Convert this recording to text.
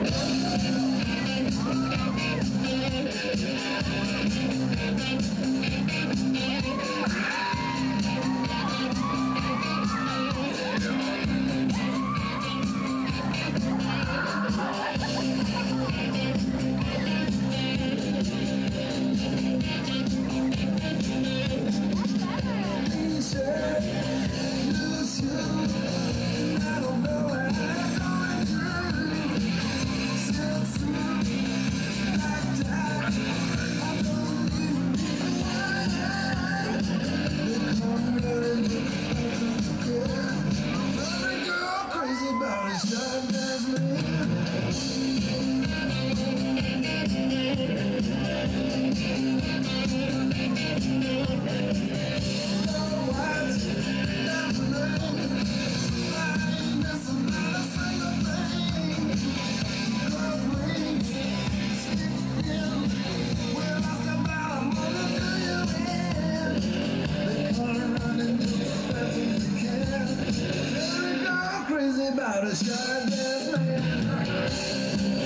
Thank you. About a stardust man.